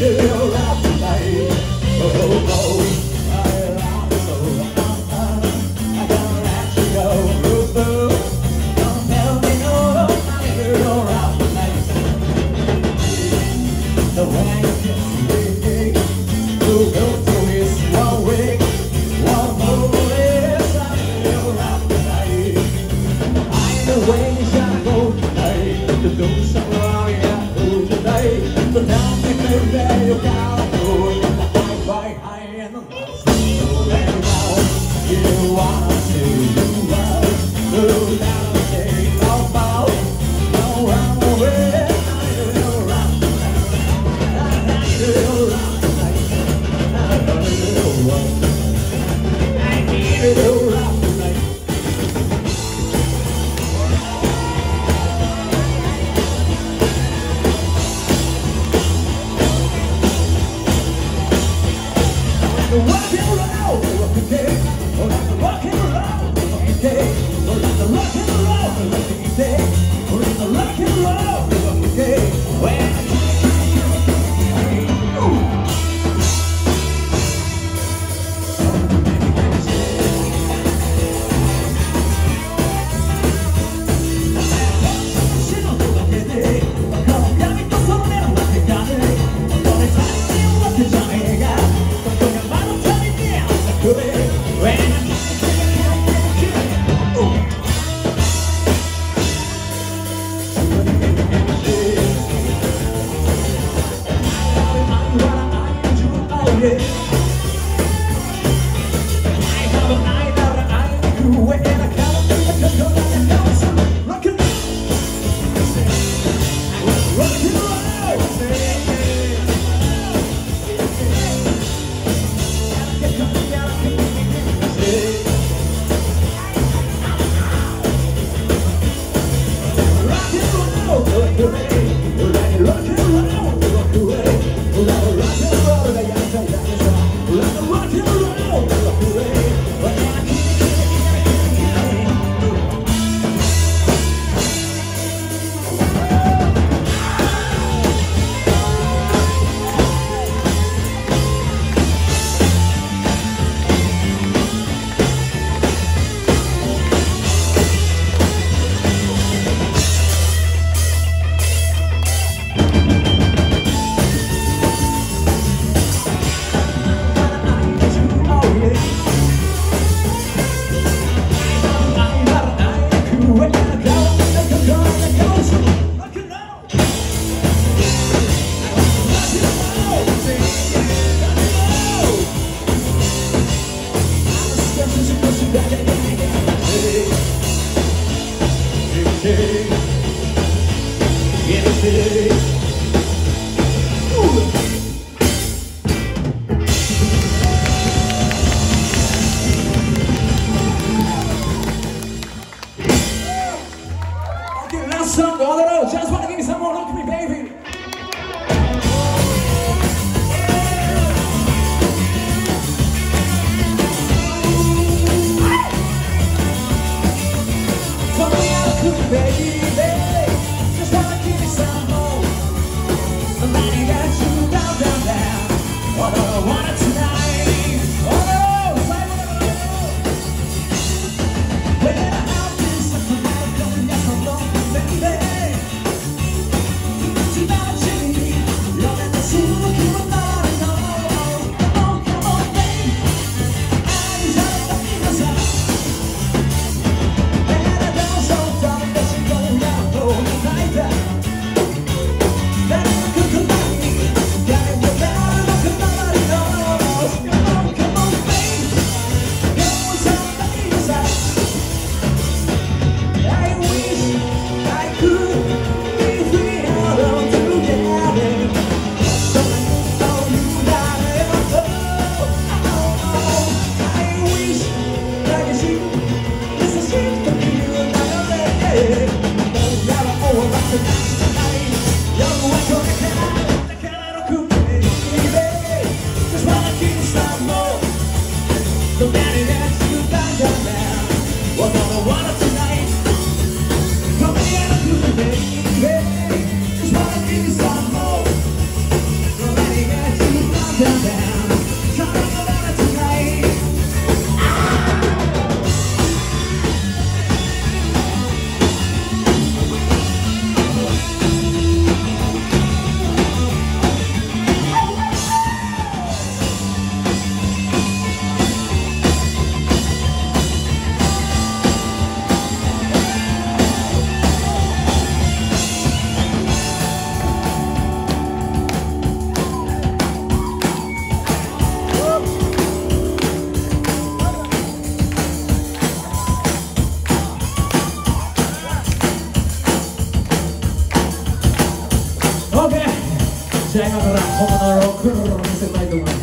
Hello. baby. Dzisiaj mamy rachunок, kurwa, tutaj do nas.